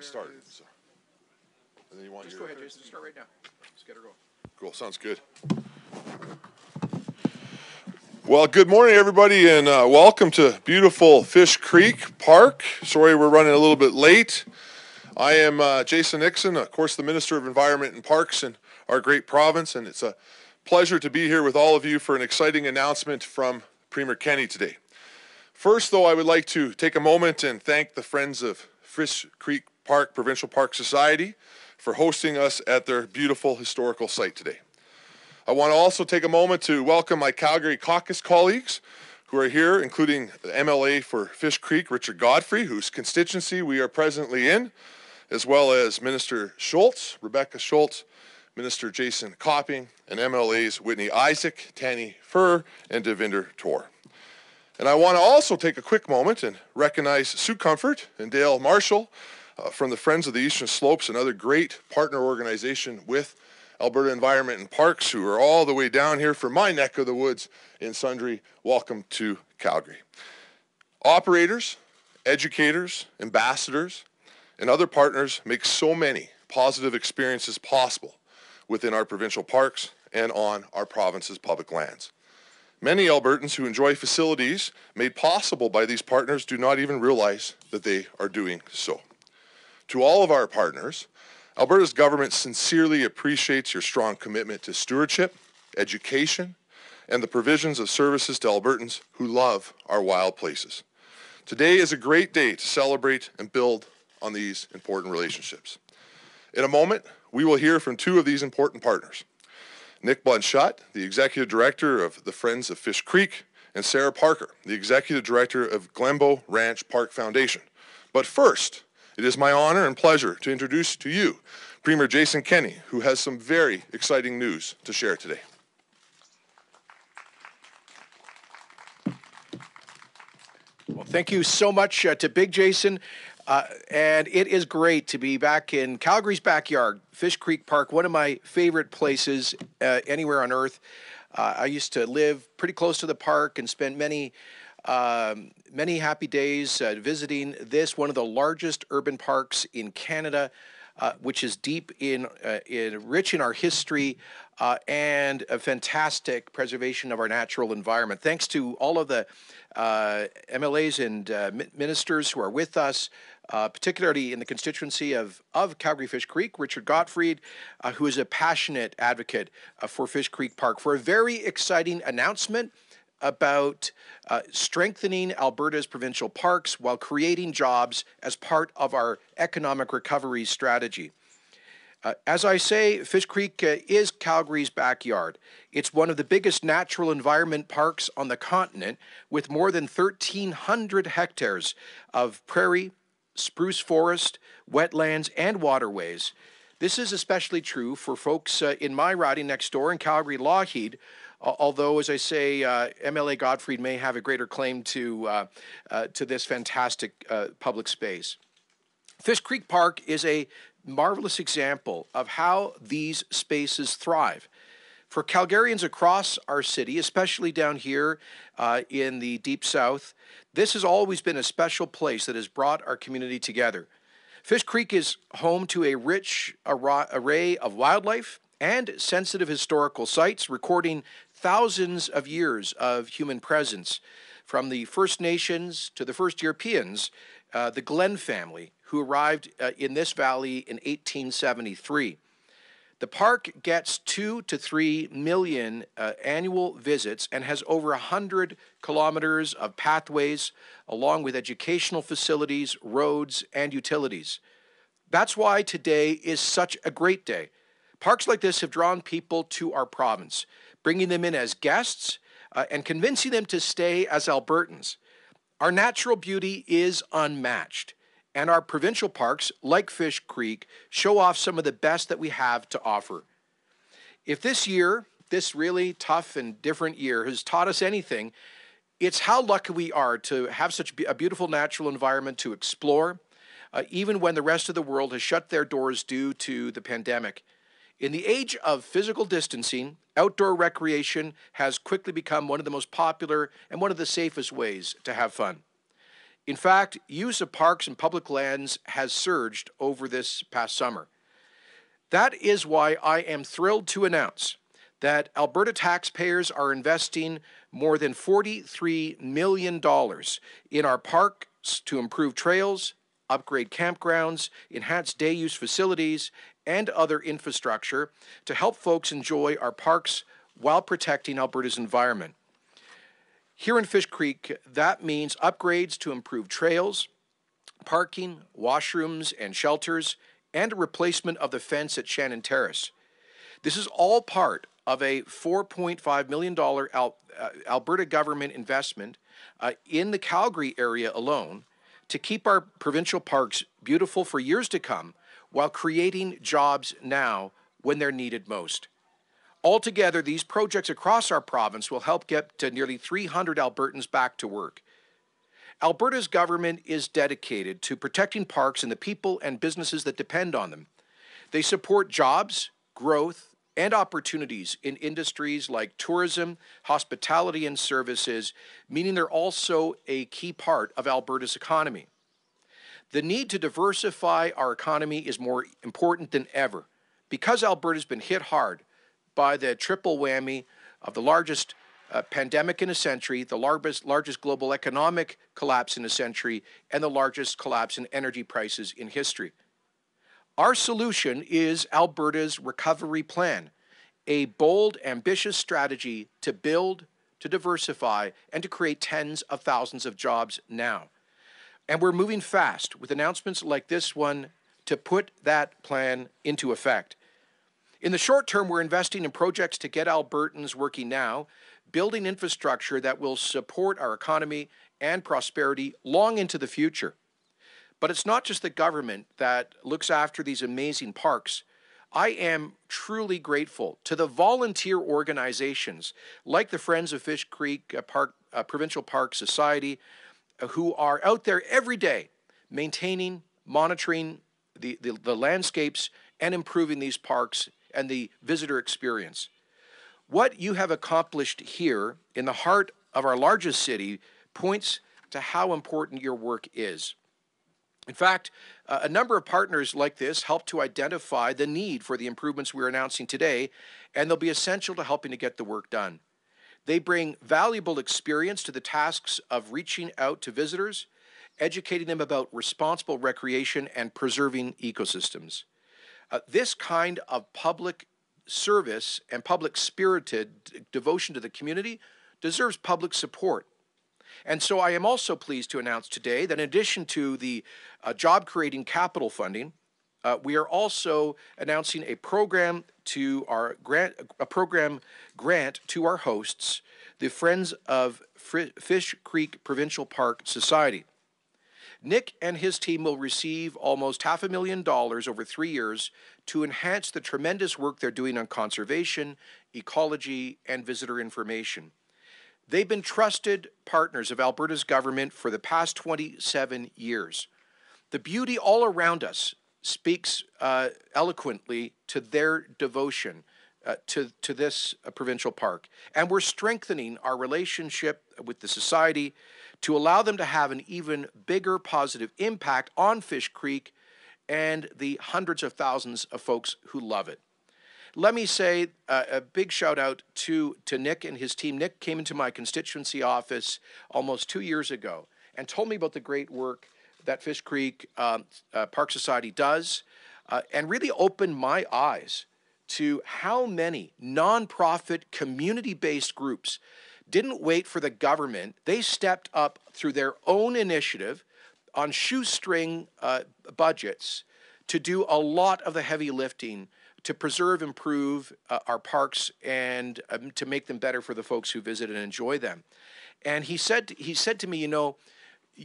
I'm starting. So. And then you want Just your go ahead, Jason. Start right now. Let's get her going. Cool. Sounds good. Well, good morning, everybody, and uh, welcome to beautiful Fish Creek Park. Sorry we're running a little bit late. I am uh, Jason Nixon, of course, the Minister of Environment and Parks in our great province, and it's a pleasure to be here with all of you for an exciting announcement from Premier Kenney today. First, though, I would like to take a moment and thank the Friends of Fish Creek Park Provincial Park Society for hosting us at their beautiful historical site today. I want to also take a moment to welcome my Calgary caucus colleagues who are here, including the MLA for Fish Creek, Richard Gotfried, whose constituency we are presently in, as well as Minister Schulz, Rebecca Schulz, Minister Jason Copping, and MLAs Whitney Issik, Tanya Fir, and Devinder Toor. And I want to also take a quick moment and recognize Sue Comfort and Dale Marshall uh, from the Friends of the Eastern Slopes, another great partner organization with Alberta Environment and Parks, who are all the way down here from my neck of the woods in Sundre. Welcome to Calgary. Operators, educators, ambassadors, and other partners make so many positive experiences possible within our provincial parks and on our province's public lands. Many Albertans who enjoy facilities made possible by these partners do not even realize that they are doing so. To all of our partners, Alberta's government sincerely appreciates your strong commitment to stewardship, education, and the provisions of services to Albertans who love our wild places. Today is a great day to celebrate and build on these important relationships. In a moment, we will hear from two of these important partners. Nick Blanchette, the Executive Director of the Friends of Fish Creek, and Sarah Parker, the Executive Director of Glenbow Ranch Park Foundation. But first, it is my honor and pleasure to introduce to you Premier Jason Kenney, who has some very exciting news to share today. Well, thank you so much uh, to Big Jason. Uh, and it is great to be back in Calgary's backyard, Fish Creek Park, one of my favorite places uh, anywhere on earth. Uh, I used to live pretty close to the park and spent many, um, many happy days uh, visiting this, one of the largest urban parks in Canada. Uh, which is deep in, uh, in, rich in our history, uh, and a fantastic preservation of our natural environment. Thanks to all of the uh, MLAs and uh, ministers who are with us, uh, particularly in the constituency of, of Calgary Fish Creek, Richard Gotfried, who is a passionate advocate for Fish Creek Park, for a very exciting announcement about uh, strengthening Alberta's provincial parks while creating jobs as part of our economic recovery strategy. Uh, as I say, Fish Creek uh, is Calgary's backyard. It's one of the biggest natural environment parks on the continent, with more than 1,300 hectares of prairie, spruce forest, wetlands, and waterways. This is especially true for folks uh, in my riding next door in Calgary Lougheed, although, as I say, uh, MLA Gotfried may have a greater claim to, uh, uh, to this fantastic uh, public space. Fish Creek Park is a marvelous example of how these spaces thrive. For Calgarians across our city, especially down here uh, in the deep south, this has always been a special place that has brought our community together. Fish Creek is home to a rich array of wildlife and sensitive historical sites, recording thousands of years of human presence. From the First Nations to the first Europeans, uh, the Glenn family, who arrived uh, in this valley in 1873. The park gets two to three million uh, annual visits and has over 100 kilometers of pathways, along with educational facilities, roads, and utilities. That's why today is such a great day. Parks like this have drawn people to our province, bringing them in as guests uh, and convincing them to stay as Albertans. Our natural beauty is unmatched and our provincial parks, like Fish Creek, show off some of the best that we have to offer. If this year, this really tough and different year, has taught us anything, it's how lucky we are to have such a beautiful natural environment to explore, uh, even when the rest of the world has shut their doors due to the pandemic. In the age of physical distancing, outdoor recreation has quickly become one of the most popular and one of the safest ways to have fun. In fact, use of parks and public lands has surged over this past summer. That is why I am thrilled to announce that Alberta taxpayers are investing more than $43 million in our parks to improve trails, upgrade campgrounds, enhance day use facilities, and other infrastructure to help folks enjoy our parks while protecting Alberta's environment. Here in Fish Creek, that means upgrades to improve trails, parking, washrooms, and shelters, and a replacement of the fence at Shannon Terrace. This is all part of a $4.5 million Al- uh, Alberta government investment uh, in the Calgary area alone to keep our provincial parks beautiful for years to come while creating jobs now when they're needed most. Altogether, these projects across our province will help get to nearly 300 Albertans back to work. Alberta's government is dedicated to protecting parks and the people and businesses that depend on them. They support jobs, growth, and opportunities in industries like tourism, hospitality, and services, meaning they're also a key part of Alberta's economy. The need to diversify our economy is more important than ever because Alberta's been hit hard by the triple whammy of the largest uh, pandemic in a century, the largest, largest global economic collapse in a century, and the largest collapse in energy prices in history. Our solution is Alberta's recovery plan, a bold, ambitious strategy to build, to diversify, and to create tens of thousands of jobs now. And we're moving fast with announcements like this one to put that plan into effect. In the short term, we're investing in projects to get Albertans working now, building infrastructure that will support our economy and prosperity long into the future. But it's not just the government that looks after these amazing parks. I am truly grateful to the volunteer organizations like the Friends of Fish Creek uh, Park, uh, Provincial Park Society, who are out there every day maintaining, monitoring the, the, the landscapes, and improving these parks and the visitor experience. What you have accomplished here in the heart of our largest city points to how important your work is. In fact, uh, a number of partners like this help to identify the need for the improvements we're announcing today, and they'll be essential to helping to get the work done. They bring valuable experience to the tasks of reaching out to visitors, educating them about responsible recreation, and preserving ecosystems. Uh, this kind of public service and public spirited devotion to the community deserves public support. And so I am also pleased to announce today that in addition to the uh, job creating capital funding, uh, we are also announcing a program to our grant, a program grant to our hosts, the Friends of Fish Creek Provincial Park Society. Nick and his team will receive almost half a million dollars over three years to enhance the tremendous work they're doing on conservation, ecology, and visitor information. They've been trusted partners of Alberta's government for the past 27 years. The beauty all around us speaks uh, eloquently to their devotion uh, to, to this uh, provincial park. And we're strengthening our relationship with the society to allow them to have an even bigger positive impact on Fish Creek and the hundreds of thousands of folks who love it. Let me say uh, a big shout out to, to Nick and his team. Nick came into my constituency office almost two years ago and told me about the great work that Fish Creek um, uh, Park Society does uh, and really opened my eyes to how many nonprofit community based groups didn't wait for the government. They stepped up through their own initiative on shoestring uh, budgets to do a lot of the heavy lifting to preserve, improve uh, our parks, and um, to make them better for the folks who visit and enjoy them. And he said, he said to me, you know,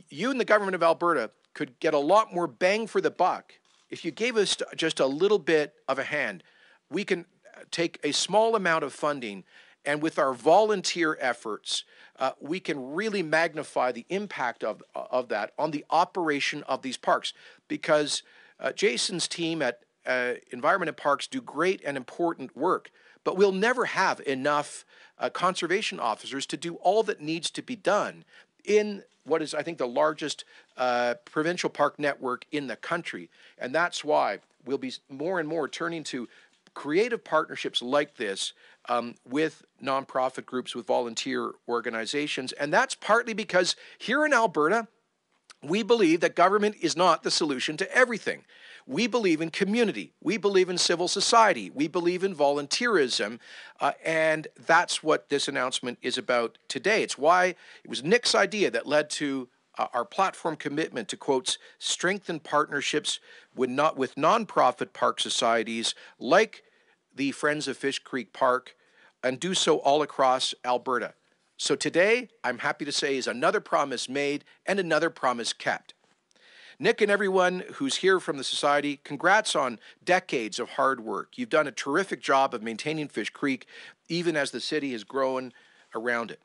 you and the government of Alberta could get a lot more bang for the buck if you gave us just a little bit of a hand. We can take a small amount of funding and with our volunteer efforts, uh, we can really magnify the impact of, of that on the operation of these parks. Because uh, Jason's team at uh, Environment and Parks do great and important work, but we'll never have enough uh, conservation officers to do all that needs to be done in what is, I think, the largest uh, provincial park network in the country. And that's why we'll be more and more turning to creative partnerships like this um, with nonprofit groups, with volunteer organizations. And that's partly because here in Alberta, we believe that government is not the solution to everything. We believe in community. We believe in civil society. We believe in volunteerism. Uh, and that's what this announcement is about today. It's why it was Nick's idea that led to uh, our platform commitment to quotes strengthen partnerships with not with nonprofit park societies like the Friends of Fish Creek Park and do so all across Alberta. So today, I'm happy to say, is another promise made and another promise kept. Nick and everyone who's here from the Society, congrats on decades of hard work. You've done a terrific job of maintaining Fish Creek, even as the city has grown around it.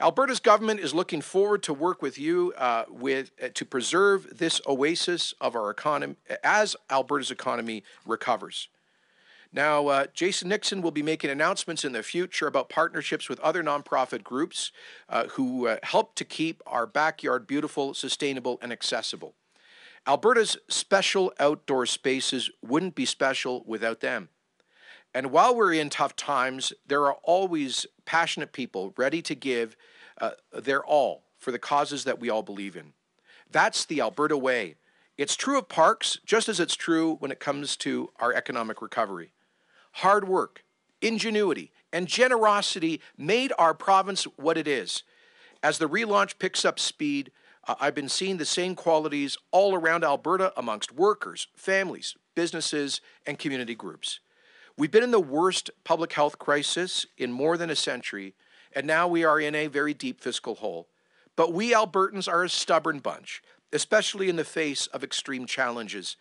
Alberta's government is looking forward to work with you uh, with uh, to preserve this oasis of our economy as Alberta's economy recovers. Now, uh, Jason Nixon will be making announcements in the future about partnerships with other nonprofit groups uh, who uh, help to keep our backyard beautiful, sustainable, and accessible. Alberta's special outdoor spaces wouldn't be special without them. And while we're in tough times, there are always passionate people ready to give uh, their all for the causes that we all believe in. That's the Alberta way. It's true of parks, just as it's true when it comes to our economic recovery. Hard work, ingenuity, and generosity made our province what it is. As the relaunch picks up speed, I've been seeing the same qualities all around Alberta amongst workers, families, businesses, and community groups. We've been in the worst public health crisis in more than a century, and now we are in a very deep fiscal hole. But we Albertans are a stubborn bunch, especially in the face of extreme challenges.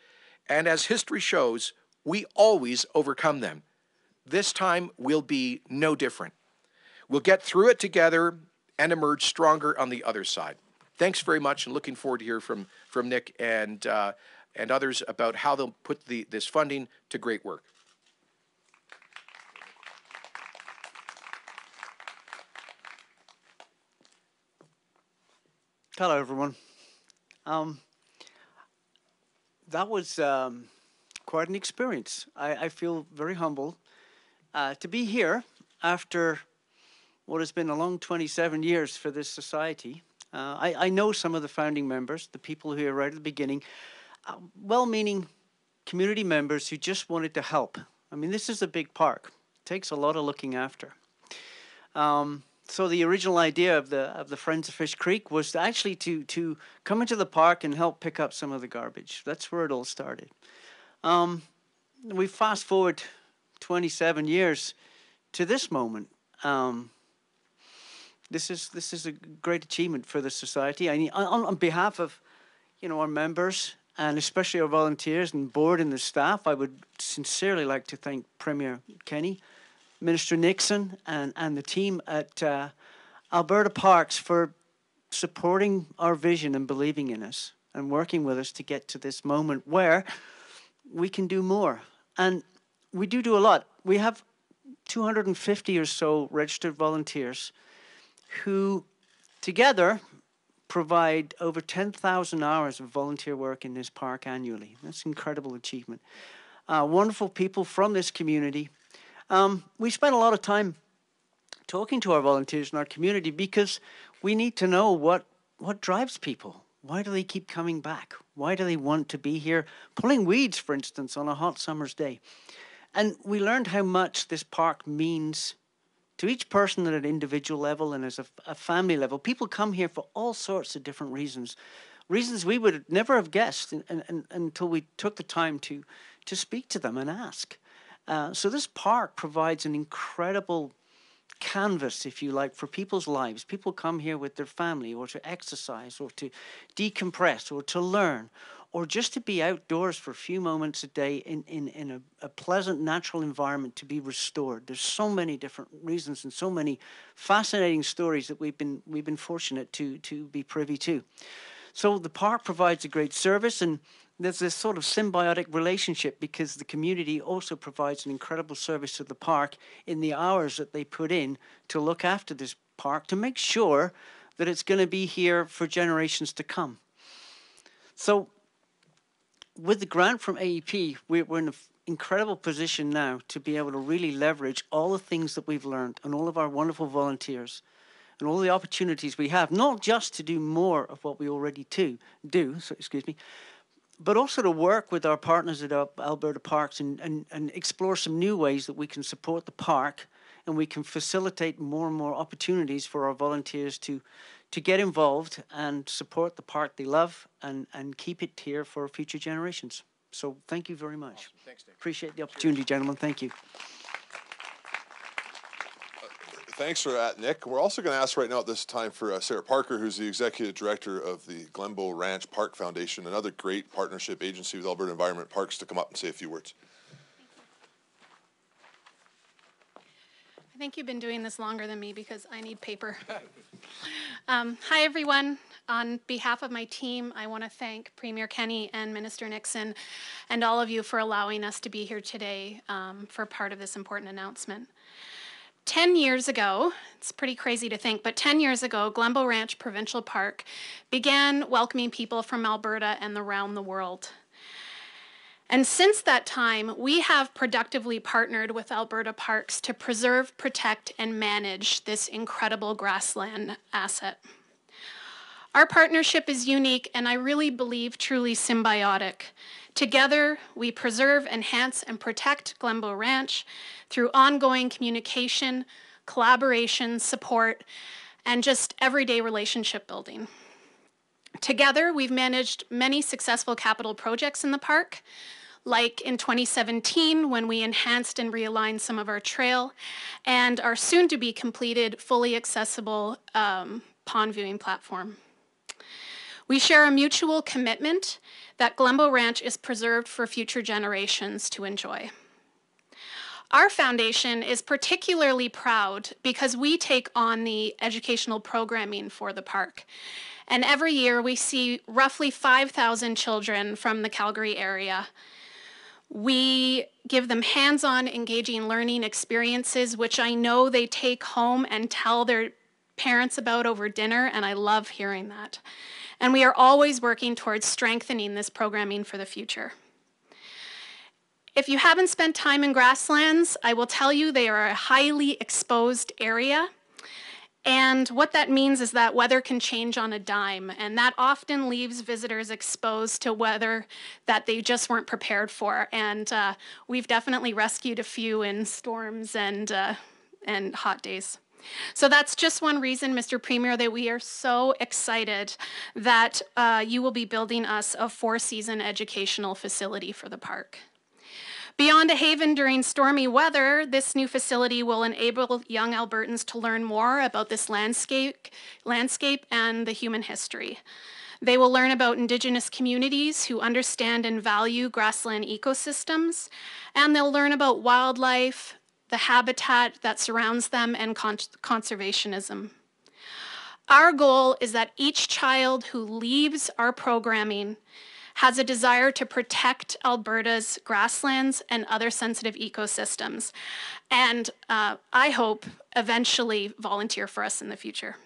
And as history shows, we always overcome them. This time will be no different. We'll get through it together and emerge stronger on the other side. Thanks very much, and looking forward to hear from from Nick and uh, and others about how they'll put the, this funding to great work. Hello, everyone. Um, that was um, quite an experience. I, I feel very humble uh, to be here after what has been a long 27 years for this society. Uh, I, I, know some of the founding members, the people who are right at the beginning, uh, well meaning community members who just wanted to help. I mean, this is a big park, it takes a lot of looking after. Um, so the original idea of the of the Friends of Fish Creek was actually to to come into the park and help pick up some of the garbage. That's where it all started. Um, we fast forward 27 years to this moment. Um, this is this is a great achievement for the society. I on, on behalf of, you know, our members and especially our volunteers and board and the staff, I would sincerely like to thank Premier Kenney, Minister Nixon, and and the team at uh, Alberta Parks for supporting our vision and believing in us and working with us to get to this moment where we can do more. And we do do a lot. We have 250 or so registered volunteers who together provide over 10,000 hours of volunteer work in this park annually. That's an incredible achievement. Uh, wonderful people from this community. Um, we spend a lot of time talking to our volunteers in our community because we need to know what, what drives people. Why do they keep coming back? Why do they want to be here pulling weeds, for instance, on a hot summer's day? And we learned how much this park means to each person at an individual level and as a, a, family level. People come here for all sorts of different reasons, reasons we would never have guessed in, in, in, until we took the time to, to speak to them and ask. Uh, so this park provides an incredible canvas, if you like, for people's lives. People come here with their family or to exercise or to decompress or to learn or just to be outdoors for a few moments a day in, in, in a, a pleasant natural environment to be restored. There's so many different reasons and so many fascinating stories that we've been, we've been fortunate to, to be privy to. So the park provides a great service and there's this sort of symbiotic relationship because the community also provides an incredible service to the park in the hours that they put in to look after this park to make sure that it's going to be here for generations to come. So, with the grant from AEP, we're, we're in an incredible position now to be able to really leverage all the things that we've learned and all of our wonderful volunteers and all the opportunities we have, not just to do more of what we already do, do so, excuse me, but also to work with our partners at Alberta Parks and, and, and explore some new ways that we can support the park and we can facilitate more and more opportunities for our volunteers to to get involved and support the part they love and, and keep it here for future generations. So thank you very much. Awesome. Thanks, Dave. Appreciate the opportunity, gentlemen. Thank you. Thanks for that, Nick. We're also going to ask right now at this time for uh, Sarah Parker, who's the executive director of the Glenbow Ranch Park Foundation, another great partnership agency with Alberta Environment Parks, to come up and say a few words. I think you've been doing this longer than me because I need paper. um, hi, everyone. On behalf of my team, I want to thank Premier Kenney and Minister Nixon and all of you for allowing us to be here today um, for part of this important announcement. 10 years ago, it's pretty crazy to think, but 10 years ago, Glenbow Ranch Provincial Park began welcoming people from Alberta and around the world. And since that time, we have productively partnered with Alberta Parks to preserve, protect, and manage this incredible grassland asset. Our partnership is unique and I really believe truly symbiotic. Together, we preserve, enhance, and protect Glenbow Ranch through ongoing communication, collaboration, support, and just everyday relationship building. Together, we've managed many successful capital projects in the park, like in 2017 when we enhanced and realigned some of our trail, and our soon to be completed fully accessible um, pond viewing platform. We share a mutual commitment that Glenbow Ranch is preserved for future generations to enjoy. Our foundation is particularly proud because we take on the educational programming for the park. And every year we see roughly 5,000 children from the Calgary area. We give them hands on, engaging learning experiences, which I know they take home and tell their parents about over dinner, and I love hearing that and we are always working towards strengthening this programming for the future. If you haven't spent time in grasslands, I will tell you they are a highly exposed area. And what that means is that weather can change on a dime, and that often leaves visitors exposed to weather that they just weren't prepared for. And uh, we've definitely rescued a few in storms and, uh, and hot days. So that's just one reason, Mr. Premier, that we are so excited that uh, you will be building us a four season educational facility for the park. Beyond a haven during stormy weather, this new facility will enable young Albertans to learn more about this landscape, landscape and the human history. They will learn about Indigenous communities who understand and value grassland ecosystems, and they'll learn about wildlife, the habitat that surrounds them, and con conservationism. Our goal is that each child who leaves our programming has a desire to protect Alberta's grasslands and other sensitive ecosystems, and uh, I hope eventually volunteer for us in the future.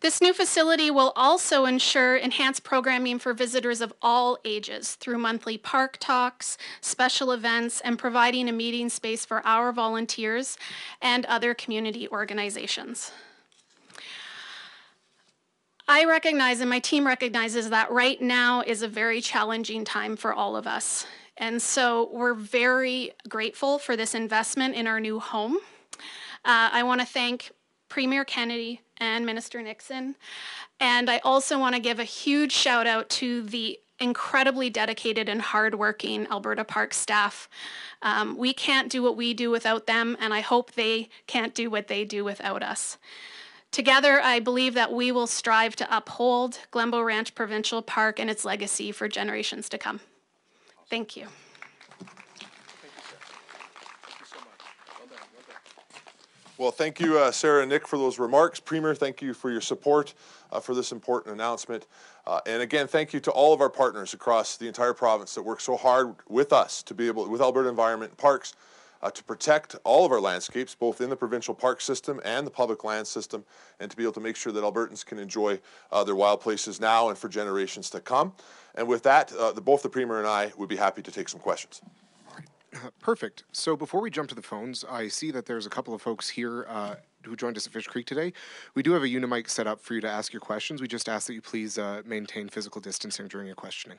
This new facility will also ensure enhanced programming for visitors of all ages through monthly park talks, special events, and providing a meeting space for our volunteers and other community organizations. I recognize and my team recognizes that right now is a very challenging time for all of us. And so we're very grateful for this investment in our new home. Uh, I want to thank Premier Kennedy and Minister Nixon. And I also want to give a huge shout out to the incredibly dedicated and hardworking Alberta Park staff. Um, we can't do what we do without them, and I hope they can't do what they do without us. Together, I believe that we will strive to uphold Glenbow Ranch Provincial Park and its legacy for generations to come. Thank you. Well, thank you, uh, Sarah and Nick, for those remarks. Premier, thank you for your support uh, for this important announcement. Uh, and again, thank you to all of our partners across the entire province that work so hard with us to be able, with Alberta Environment Parks, uh, to protect all of our landscapes, both in the provincial park system and the public land system, and to be able to make sure that Albertans can enjoy uh, their wild places now and for generations to come. And with that, uh, the, both the Premier and I would be happy to take some questions. Perfect. So before we jump to the phones, I see that there's a couple of folks here uh, who joined us at Fish Creek today. We do have a Unimic set up for you to ask your questions. We just ask that you please uh, maintain physical distancing during your questioning.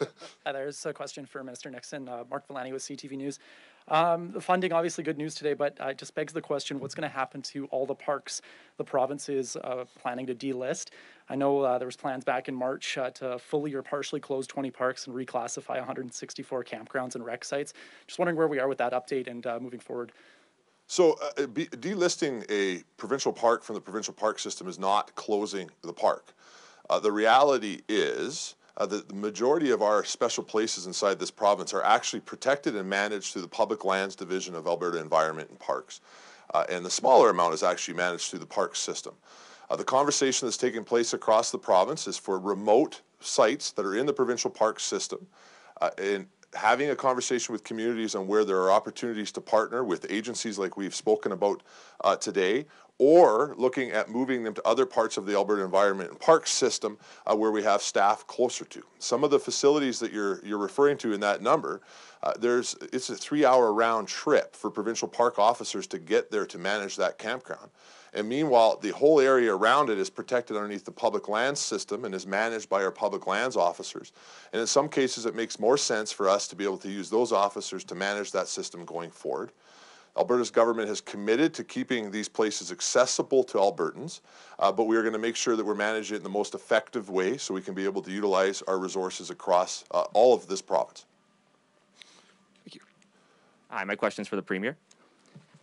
Hi, there's a question for Minister Nixon. Uh, Mark Villani with CTV News. Um, the funding, obviously, good news today, but uh, it just begs the question: What's going to happen to all the parks the province is uh, planning to delist? I know uh, there was plans back in March uh, to fully or partially close 20 parks and reclassify 164 campgrounds and rec sites. Just wondering where we are with that update and uh, moving forward. So, uh, be, delisting a provincial park from the provincial park system is not closing the park. the reality is uh, the, the, majority of our special places inside this province are actually protected and managed through the Public Lands Division of Alberta Environment and Parks. Uh, and the smaller amount is actually managed through the park system. Uh, the conversation that's taking place across the province is for remote sites that are in the provincial park system uh, and having a conversation with communities on where there are opportunities to partner with agencies like we've spoken about uh, today or looking at moving them to other parts of the Alberta Environment and Parks system uh, where we have staff closer to. Some of the facilities that you're you're referring to in that number, uh, there's it's a three-hour round trip for provincial park officers to get there to manage that campground. And meanwhile, the whole area around it is protected underneath the public lands system and is managed by our public lands officers. And in some cases, it makes more sense for us to be able to use those officers to manage that system going forward. Alberta's government has committed to keeping these places accessible to Albertans, uh, but we are going to make sure that we're managing it in the most effective way so we can be able to utilize our resources across uh, all of this province. Thank you. Hi, my question is for the Premier.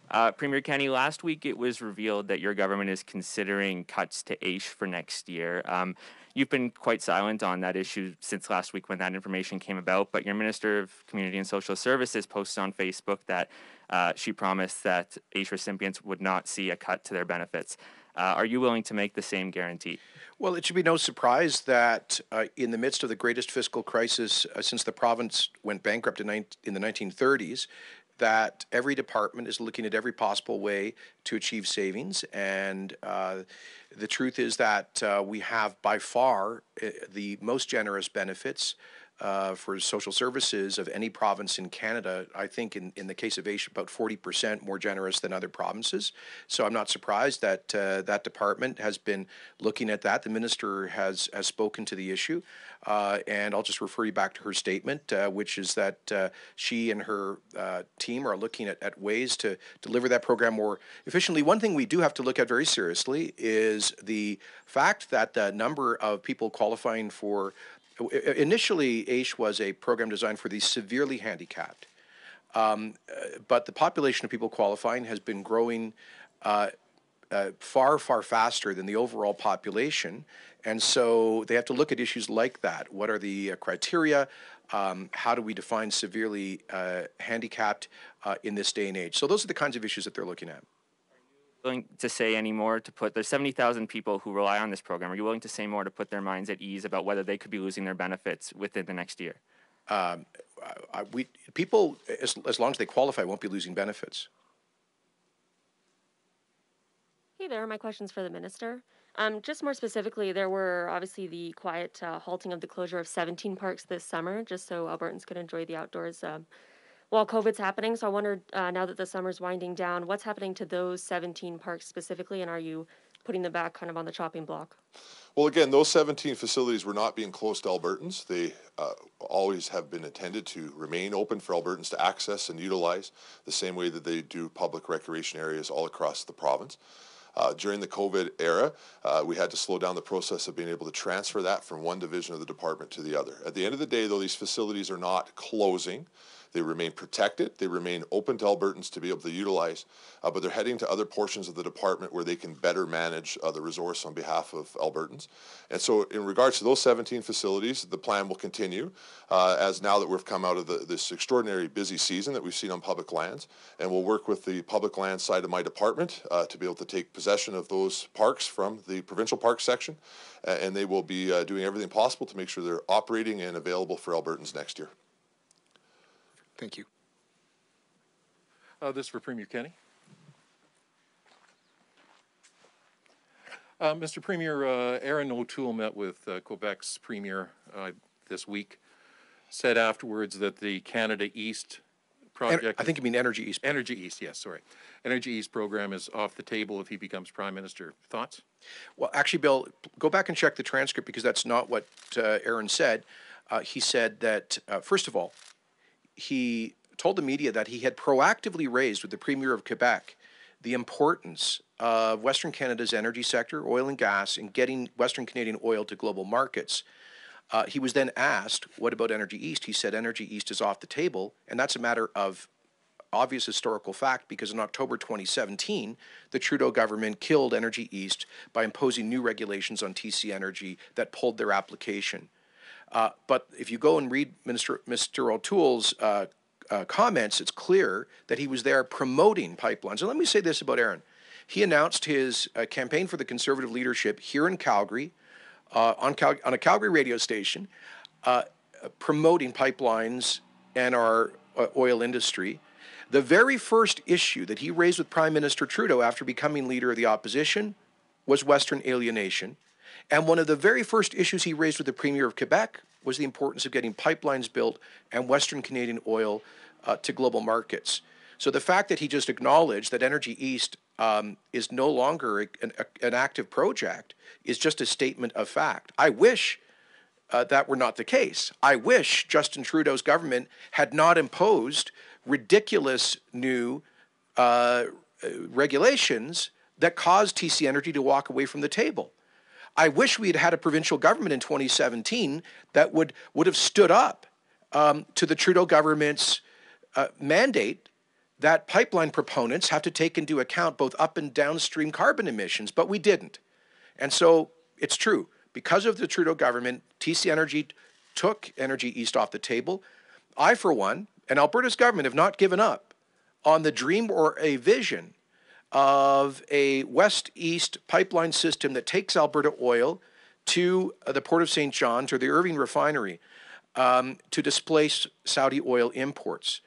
Uh, Premier Kenney, last week it was revealed that your government is considering cuts to AISH for next year. Um, you've been quite silent on that issue since last week when that information came about, but your Minister of Community and Social Services posted on Facebook that uh, she promised that AISH recipients would not see a cut to their benefits. Uh, are you willing to make the same guarantee? Well, it should be no surprise that uh, in the midst of the greatest fiscal crisis uh, since the province went bankrupt in, in the 1930s, that every department is looking at every possible way to achieve savings. And uh, the truth is that uh, we have by far uh, the most generous benefits uh, for social services of any province in Canada. I think in, in the case of AISH, about 40% more generous than other provinces. So I'm not surprised that uh, that department has been looking at that. The minister has, has spoken to the issue. Uh, and I'll just refer you back to her statement, uh, which is that uh, she and her uh, team are looking at, at ways to deliver that program more efficiently. One thing we do have to look at very seriously is the fact that the number of people qualifying for initially, AISH was a program designed for the severely handicapped. Um, uh, but the population of people qualifying has been growing uh, uh, far, far faster than the overall population. And so they have to look at issues like that. What are the uh, criteria? Um, how do we define severely uh, handicapped uh, in this day and age? So those are the kinds of issues that they're looking at willing to say any more to put there's 70,000 people who rely on this program. Are you willing to say more to put their minds at ease about whether they could be losing their benefits within the next year? Um, I, we people as, as long as they qualify won't be losing benefits. Hey there, my question's for the minister. Um, just more specifically, there were obviously the quiet uh, halting of the closure of 17 parks this summer, just so Albertans could enjoy the outdoors um, while COVID's happening. So I wondered uh, now that the summer's winding down, what's happening to those 17 parks specifically, and are you putting them back kind of on the chopping block? Well, again, those 17 facilities were not being closed to Albertans. They uh, always have been intended to remain open for Albertans to access and utilize the same way that they do public recreation areas all across the province. Uh, during the COVID era, uh, we had to slow down the process of being able to transfer that from one division of the department to the other. At the end of the day, though, these facilities are not closing. They remain protected. They remain open to Albertans to be able to utilize, uh, but they're heading to other portions of the department where they can better manage uh, the resource on behalf of Albertans. And so, in regards to those 17 facilities, the plan will continue uh, as now that we've come out of the, this extraordinary busy season that we've seen on public lands, and we'll work with the public land side of my department uh, to be able to take possession of those parks from the provincial park section, and they will be uh, doing everything possible to make sure they're operating and available for Albertans next year. Thank you. Uh, this is for Premier Kenney. Uh, Mr. Premier, uh, Erin O'Toole met with uh, Quebec's Premier uh, this week. Said afterwards that the Canada East project. I think you mean Energy East. Energy East, yes, sorry. Energy East program is off the table if he becomes Prime Minister. Thoughts? Well, actually, Bill, go back and check the transcript because that's not what uh, Erin said. Uh, he said that, uh, first of all, he told the media that he had proactively raised with the Premier of Quebec the importance of Western Canada's energy sector, oil and gas, and getting Western Canadian oil to global markets. Uh, he was then asked, What about Energy East? He said, Energy East is off the table, and that's a matter of obvious historical fact because in October 2017, the Trudeau government killed Energy East by imposing new regulations on TC Energy that pulled their application. Uh, but if you go and read Minister, Mr. O'Toole's uh, uh, comments, it's clear that he was there promoting pipelines. And let me say this about Erin. He announced his uh, campaign for the Conservative leadership here in Calgary uh, on, Cal- on a Calgary radio station, uh, promoting pipelines and our oil industry. The very first issue that he raised with Prime Minister Trudeau after becoming leader of the opposition was Western alienation. And one of the very first issues he raised with the Premier of Quebec was the importance of getting pipelines built and Western Canadian oil uh, to global markets. So the fact that he just acknowledged that Energy East um, is no longer an, an active project is just a statement of fact. I wish uh, that were not the case. I wish Justin Trudeau's government had not imposed ridiculous new uh, regulations that caused TC Energy to walk away from the table. I wish we had had a provincial government in 2017 that would, would have stood up um, to the Trudeau government's uh, mandate that pipeline proponents have to take into account both up and downstream carbon emissions, but we didn't. And so it's true. Because of the Trudeau government, TC Energy took Energy East off the table. I, for one, and Alberta's government have not given up on the dream or a vision of a west east pipeline system that takes Alberta oil to uh, the Port of St. John's or the Irving refinery um, to displace Saudi oil imports.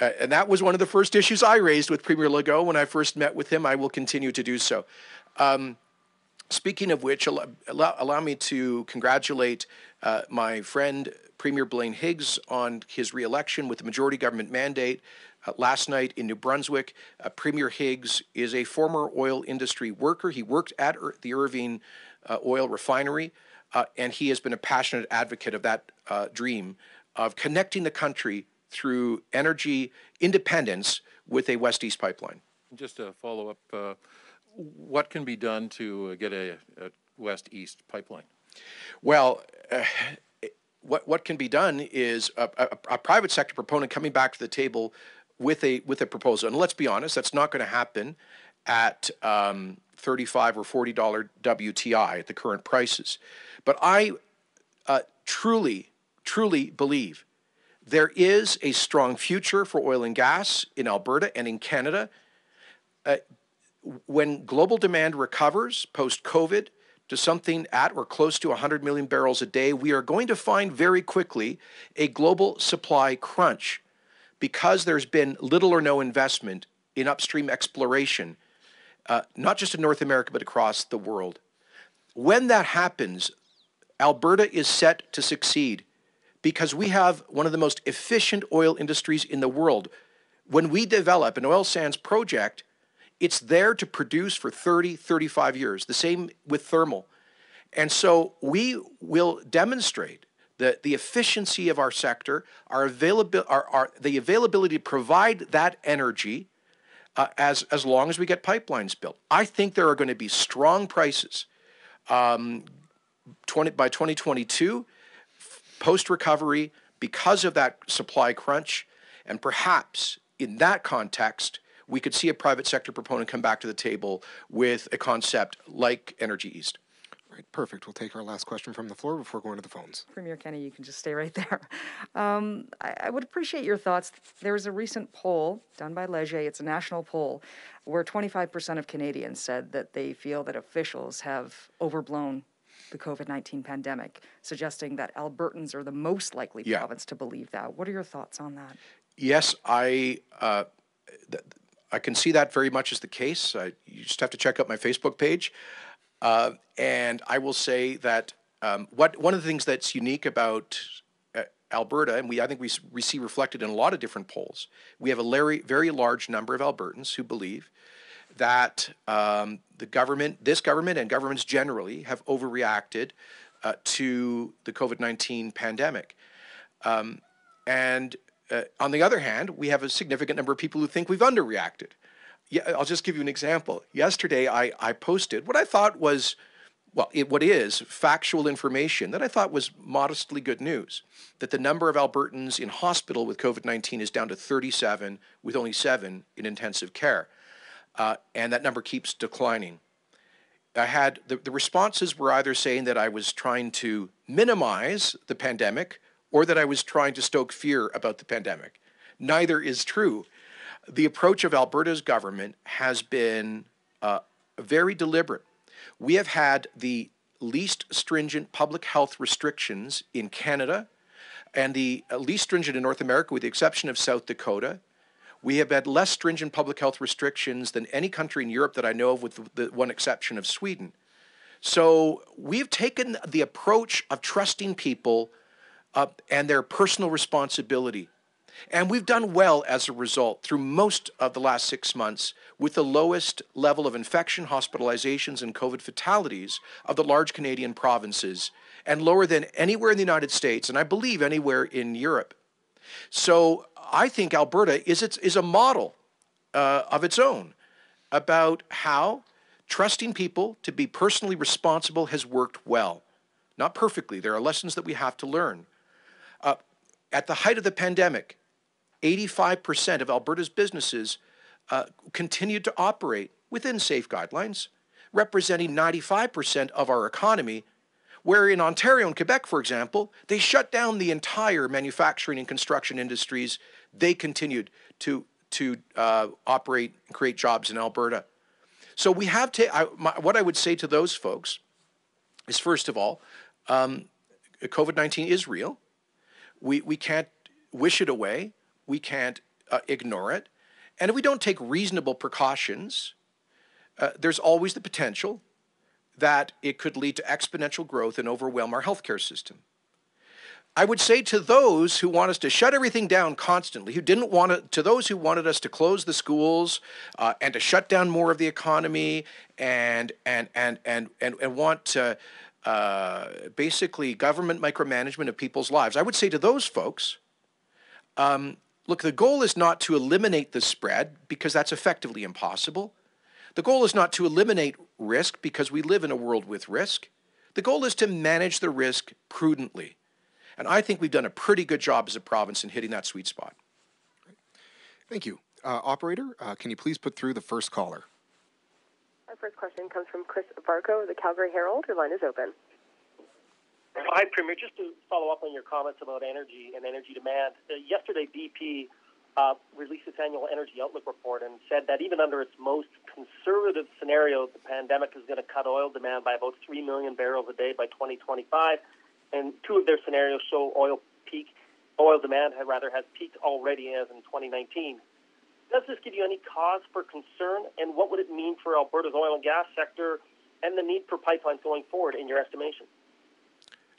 Uh, and that was one of the first issues I raised with Premier Legault when I first met with him. I will continue to do so. Um, speaking of which, allow, allow, allow me to congratulate uh, my friend Premier Blaine Higgs on his reelection with the majority government mandate. Uh, last night in New Brunswick, uh, Premier Higgs is a former oil industry worker. He worked at Ir- the Irving uh, oil refinery, uh, and he has been a passionate advocate of that uh, dream of connecting the country through energy independence with a west east pipeline. Just a follow up uh, what can be done to get a, a west east pipeline? Well, what, what can be done is a, a, a private sector proponent coming back to the table with a with a proposal. And let's be honest, that's not going to happen at um, thirty-five or forty dollar WTI at the current prices. But I uh, truly, truly believe there is a strong future for oil and gas in Alberta and in Canada. Uh, when global demand recovers post COVID to something at or close to 100 million barrels a day, we are going to find very quickly a global supply crunch because there's been little or no investment in upstream exploration, uh, not just in North America, but across the world. When that happens, Alberta is set to succeed because we have one of the most efficient oil industries in the world. When we develop an oil sands project, it's there to produce for 30, 35 years. The same with thermal. And so we will demonstrate the, the efficiency of our sector, our, availability, our, our, the availability to provide that energy uh, as, as long as we get pipelines built. I think there are going to be strong prices um, 20, by 2022, post recovery, because of that supply crunch. And perhaps in that context, we could see a private sector proponent come back to the table with a concept like Energy East. Right, perfect. We'll take our last question from the floor before going to the phones. Premier Kenney, you can just stay right there. Um, I, I, would appreciate your thoughts. There was a recent poll done by Leger, it's a national poll, where 25% of Canadians said that they feel that officials have overblown the COVID 19 pandemic, suggesting that Albertans are the most likely Yeah. province to believe that. What are your thoughts on that? Yes, I uh, th- I can see that very much as the case. Uh, you just have to check out my Facebook page, uh, and I will say that um, what one of the things that's unique about uh, Alberta, and we I think we, we see reflected in a lot of different polls, we have a very very large number of Albertans who believe that um, the government, this government, and governments generally have overreacted uh, to the COVID nineteen pandemic. Um, and uh, on the other hand, we have a significant number of people who think we've underreacted. Yeah, I'll just give you an example. Yesterday, I, I posted what I thought was, well, it, what is factual information that I thought was modestly good news that the number of Albertans in hospital with COVID 19 is down to 37, with only seven in intensive care. Uh, and that number keeps declining. I had the, the responses were either saying that I was trying to minimize the pandemic or that I was trying to stoke fear about the pandemic. Neither is true. The approach of Alberta's government has been uh, very deliberate. We have had the least stringent public health restrictions in Canada and the least stringent in North America, with the exception of South Dakota. We have had less stringent public health restrictions than any country in Europe that I know of, with the one exception of Sweden. So we've taken the approach of trusting people uh, and their personal responsibility. And we've done well as a result through most of the last six months with the lowest level of infection, hospitalizations, and COVID fatalities of the large Canadian provinces, and lower than anywhere in the United States, and I believe anywhere in Europe. So I think Alberta is, its, is a model uh, of its own about how trusting people to be personally responsible has worked well. Not perfectly, there are lessons that we have to learn. Uh, at the height of the pandemic, 85% of Alberta's businesses uh, continued to operate within safe guidelines, representing 95% of our economy. Where in Ontario and Quebec, for example, they shut down the entire manufacturing and construction industries. They continued to to uh, operate and create jobs in Alberta. So we have to. I, my, what I would say to those folks is, first of all, um, COVID nineteen is real. We we can't wish it away. We can't uh, ignore it, and if we don't take reasonable precautions, uh, there's always the potential that it could lead to exponential growth and overwhelm our healthcare system. I would say to those who want us to shut everything down constantly, who didn't want to, to those who wanted us to close the schools uh, and to shut down more of the economy and and and and and, and want uh, uh, basically government micromanagement of people's lives, I would say to those folks, um, look, the goal is not to eliminate the spread because that's effectively impossible. The goal is not to eliminate risk because we live in a world with risk. The goal is to manage the risk prudently. And I think we've done a pretty good job as a province in hitting that sweet spot. Thank you. Uh, operator, uh, can you please put through the first caller? Our first question comes from Chris Varcoe of the Calgary Herald. Your line is open. Hi, Premier. Just to follow up on your comments about energy and energy demand. Uh, yesterday, BP uh, released its annual energy outlook report and said that even under its most conservative scenario, the pandemic is going to cut oil demand by about 3 million barrels a day by 2025. And two of their scenarios show oil peak, oil demand had rather has peaked already as in 2019. Does this give you any cause for concern? And what would it mean for Alberta's oil and gas sector and the need for pipelines going forward, in your estimation?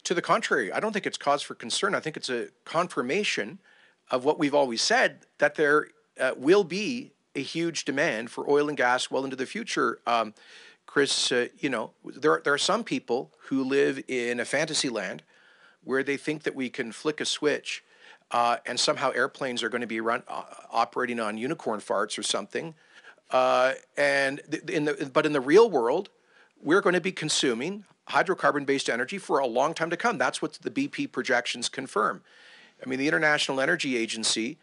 To the contrary, I don't think it's cause for concern. I think it's a confirmation of what we've always said that there uh, will be a huge demand for oil and gas well into the future. Um, Chris, uh, you know, there, there are some people who live in a fantasy land where they think that we can flick a switch uh, and somehow airplanes are going to be run, uh, operating on unicorn farts or something. Uh, and in the, but in the real world, we're going to be consuming hydrocarbon-based energy for a long time to come. That's what the BP projections confirm. I mean, the International Energy Agency,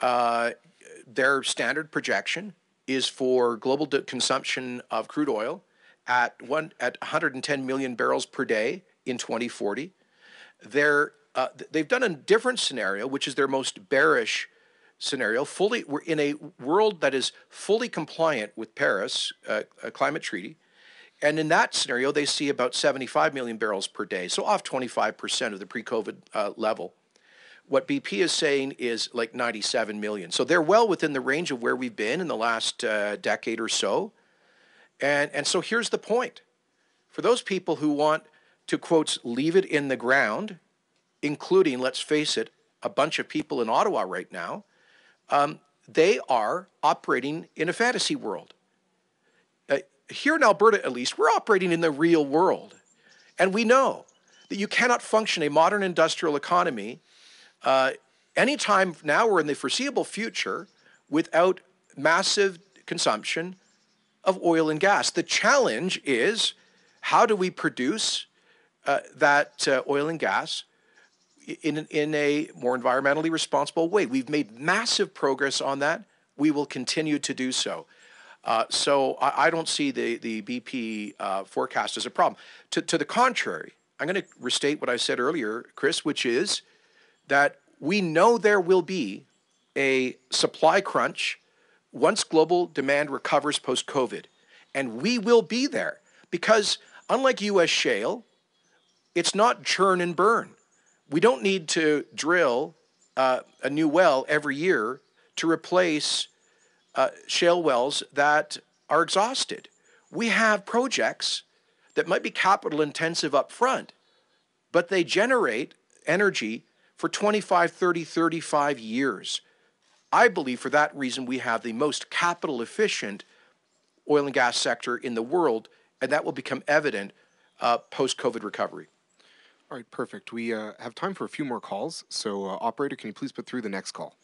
uh, their standard projection is for global consumption of crude oil at one at 110 million barrels per day in 2040. They're, uh, they've done a different scenario, which is their most bearish scenario. Fully, we're in a world that is fully compliant with Paris uh, climate treaty And in that scenario, they see about 75 million barrels per day, so off 25% of the pre COVID uh, level. What BP is saying is like 97 million. So they're well within the range of where we've been in the last uh, decade or so. And, and so here's the point for those people who want to, quotes, leave it in the ground, including, let's face it, a bunch of people in Ottawa right now, um, they are operating in a fantasy world. Here in Alberta, at least, we're operating in the real world. And we know that you cannot function a modern industrial economy uh, anytime now or in the foreseeable future without massive consumption of oil and gas. The challenge is how do we produce uh, that uh, oil and gas in, in a more environmentally responsible way? We've made massive progress on that. We will continue to do so. Uh, so I, I, don't see the, the BP uh, forecast as a problem. To, to the contrary, I'm going to restate what I said earlier, Chris, which is that we know there will be a supply crunch once global demand recovers post COVID. And we will be there because, unlike US shale, it's not churn and burn. We don't need to drill uh, a new well every year to replace uh, shale wells that are exhausted. We have projects that might be capital intensive up front, but they generate energy for 25, 30, 35 years. I believe for that reason we have the most capital efficient oil and gas sector in the world, and that will become evident uh, post COVID recovery. All right, perfect. We uh, have time for a few more calls. So, uh, operator, can you please put through the next call?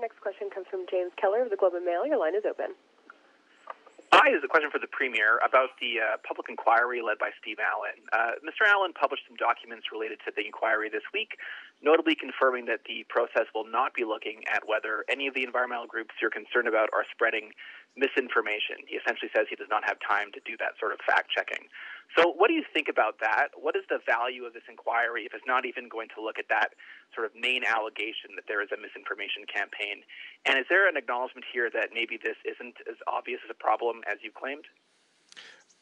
Next question comes from James Keller of the Globe and Mail. Your line is open. Hi, this is a question for the Premier about the uh, public inquiry led by Steve Allan. Uh, Mr. Allan published some documents related to the inquiry this week, notably confirming that the process will not be looking at whether any of the environmental groups you're concerned about are spreading misinformation. He essentially says he does not have time to do that sort of fact checking. So, what do you think about that? What is the value of this inquiry if it's not even going to look at that sort of main allegation that there is a misinformation campaign? And is there an acknowledgement here that maybe this isn't as obvious as a problem as you claimed?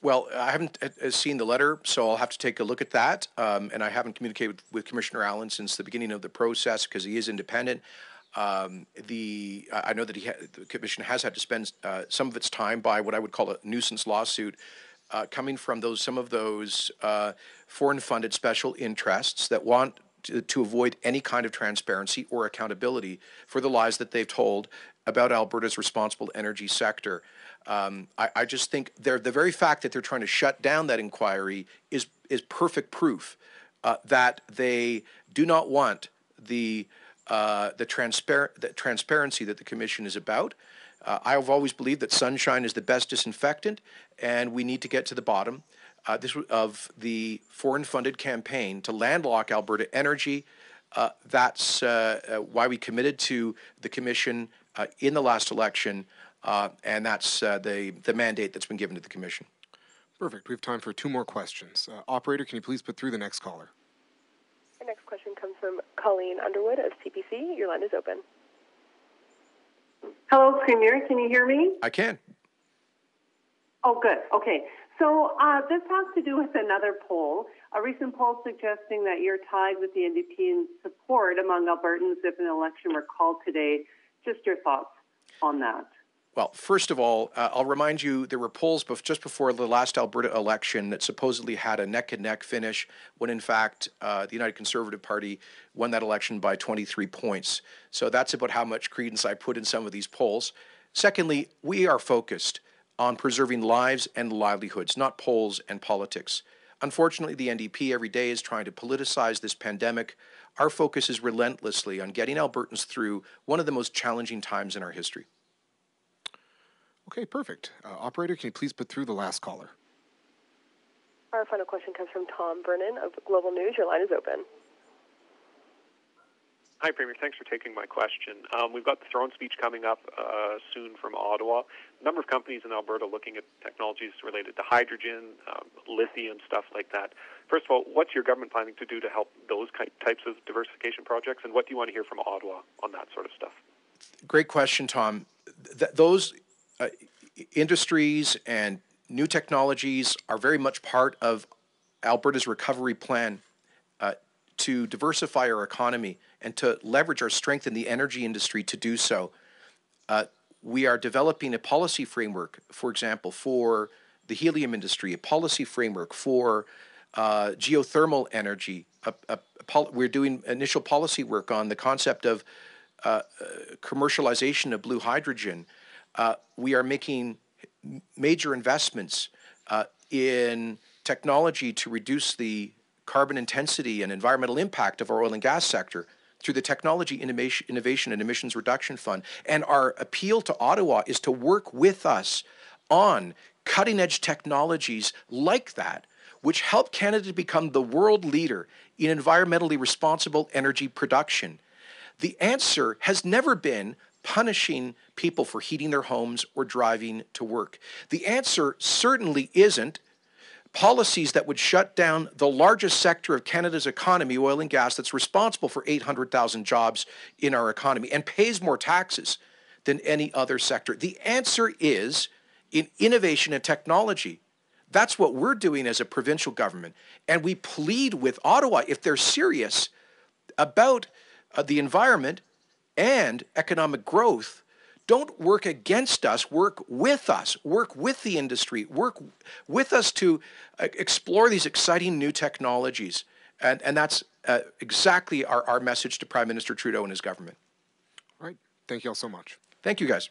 Well, I haven't uh, uh, seen the letter, so I'll have to take a look at that. Um, and I haven't communicated with, with, Commissioner Allan since the beginning of the process because he is independent. Um, the I know that he the commission has had to spend uh, some of its time by what I would call a nuisance lawsuit, uh, coming from those some of those uh, foreign-funded special interests that want to, to, avoid any kind of transparency or accountability for the lies that they've told about Alberta's responsible energy sector. Um, I, I, just think the very fact that they're trying to shut down that inquiry is is perfect proof uh, that they do not want the uh, the, transpar- the transparency that the commission is about. Uh, I've always believed that sunshine is the best disinfectant, and we need to get to the bottom uh, this, of the foreign-funded campaign to landlock Alberta energy. Uh, that's uh, why we committed to the commission in the last election, Uh, and that's uh, the the mandate that's been given to the commission. Perfect. We have time for two more questions. Uh, operator, can you please put through the next caller? Our next question comes from Colleen Underwood of CBC. Your line is open. Hello, Premier. Can you hear me? I can. Oh, good. Okay. So uh, this has to do with another poll, a recent poll suggesting that you're tied with the NDP in support among Albertans if an election were called today. Just your thoughts on that. Well, first of all, uh, I'll remind you there were polls bef- just before the last Alberta election that supposedly had a neck and neck finish, when in fact uh, the United Conservative Party won that election by 23 points. So that's about how much credence I put in some of these polls. Secondly, we are focused on preserving lives and livelihoods, not polls and politics. Unfortunately, the NDP every day is trying to politicize this pandemic. Our focus is relentlessly on getting Albertans through one of the most challenging times in our history. Okay, perfect. Uh, operator, can you please put through the last caller? Our final question comes from Tom Vernon of Global News. Your line is open. Hi, Premier. Thanks for taking my question. Um, we've got the throne speech coming up uh, soon from Ottawa. A number of companies in Alberta looking at technologies related to hydrogen, um, lithium, stuff like that. First of all, what's your government planning to do to help those types of diversification projects, and what do you want to hear from Ottawa on that sort of stuff? Great question, Tom. Th- those uh, industries and new technologies are very much part of Alberta's recovery plan uh, to diversify our economy and to leverage our strength in the energy industry to do so. Uh, we are developing a policy framework, for example, for the helium industry, a policy framework for uh, geothermal energy. A, a, a we're doing initial policy work on the concept of uh, uh, commercialization of blue hydrogen. Uh, we are making major investments uh, in technology to reduce the carbon intensity and environmental impact of our oil and gas sector through the Technology Innovation, and Emissions Reduction Fund. And our appeal to Ottawa is to work with us on cutting edge technologies like that, which help Canada become the world leader in environmentally responsible energy production. The answer has never been punishing people for heating their homes or driving to work. The answer certainly isn't policies that would shut down the largest sector of Canada's economy, oil and gas, that's responsible for 800,000 jobs in our economy and pays more taxes than any other sector. The answer is in innovation and technology. That's what we're doing as a provincial government. And we plead with Ottawa, if they're serious about uh, the environment and economic growth, don't work against us, work with us, work with the industry, work with us to uh, explore these exciting new technologies. And, and that's uh, exactly our, our message to Prime Minister Trudeau and his government. All right. Thank you all so much. Thank you, guys.